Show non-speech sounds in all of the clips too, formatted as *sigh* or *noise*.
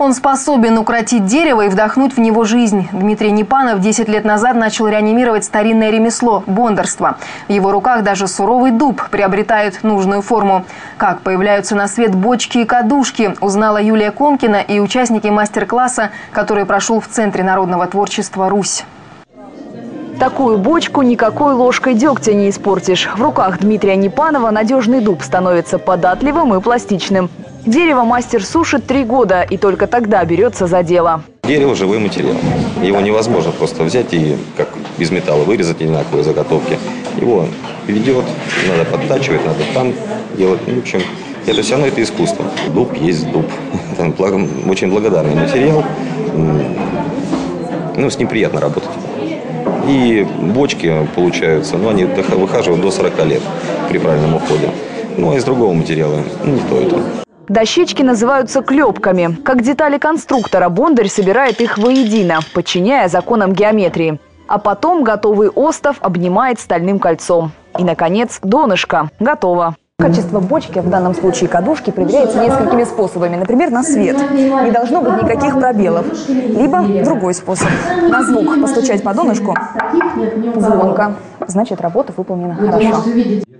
Он способен укротить дерево и вдохнуть в него жизнь. Дмитрий Непанов 10 лет назад начал реанимировать старинное ремесло – бондарство. В его руках даже суровый дуб приобретает нужную форму. Как появляются на свет бочки и кадушки, узнала Юлия Комкина и участники мастер-класса, который прошел в Центре народного творчества «Русь». Такую бочку никакой ложкой дегтя не испортишь. В руках Дмитрия Непанова надежный дуб становится податливым и пластичным. Дерево мастер сушит три года и только тогда берется за дело. Дерево – живой материал. Его невозможно просто взять и как из металла вырезать одинаковые заготовки. Его ведет, надо подтачивать, надо там делать. Ну, в общем, это все равно это искусство. Дуб есть дуб. *laughs* Очень благодарный материал. Ну, с ним приятно работать. И бочки получаются, ну, они выхаживают до 40 лет при правильном уходе. Ну, а из другого материала, ну, не то это. Дощечки называются клепками. Как детали конструктора, Бондарь собирает их воедино, подчиняя законам геометрии. А потом готовый остов обнимает стальным кольцом. И, наконец, донышко. Готово. Качество бочки, в данном случае кадушки, проверяется несколькими способами. Например, на свет. Не должно быть никаких пробелов. Либо другой способ. На звук постучать по донышку. Звонко. Значит, работа выполнена хорошо.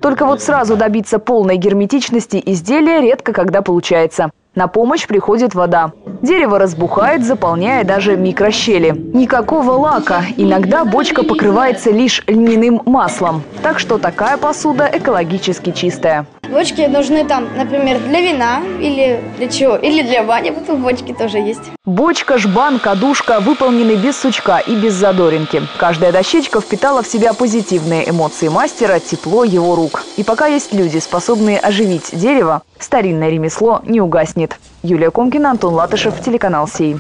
Только вот сразу добиться полной герметичности изделия редко когда получается. На помощь приходит вода. Дерево разбухает, заполняя даже микрощели. Никакого лака. Иногда бочка покрывается лишь льняным маслом. Так что такая посуда экологически чистая. Бочки нужны там, например, для вина или для чего, или для бани, вот бочки тоже есть. Бочка, жбан, кадушка выполнены без сучка и без задоринки. Каждая дощечка впитала в себя позитивные эмоции мастера, тепло его рук. И пока есть люди, способные оживить дерево, старинное ремесло не угаснет. Юлия Комкина, Антон Латышев, телеканал «Сей».